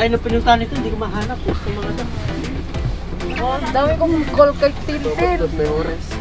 Lain na pinuntahan nito, hindi ko mahanap. Gusto mga to. Oh, dami kong call kay Tinder. Tubot, may oras.